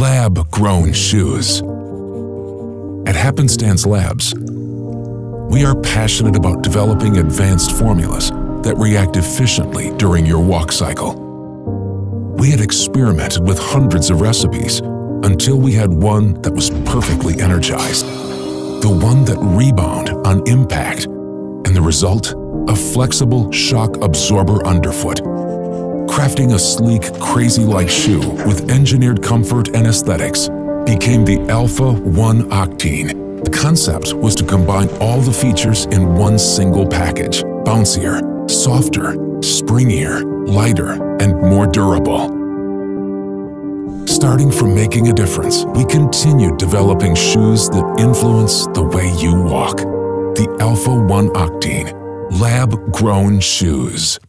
lab grown shoes. At Happenstance Labs, we are passionate about developing advanced formulas that react efficiently during your walk cycle. We had experimented with hundreds of recipes until we had one that was perfectly energized. The one that rebound on impact, and the result, a flexible shock absorber underfoot. Crafting a sleek, crazy-like shoe with engineered comfort and aesthetics became the Alpha 1 Octane. The concept was to combine all the features in one single package. Bouncier, softer, springier, lighter, and more durable. Starting from making a difference, we continued developing shoes that influence the way you walk. The Alpha 1 Octane, lab grown shoes.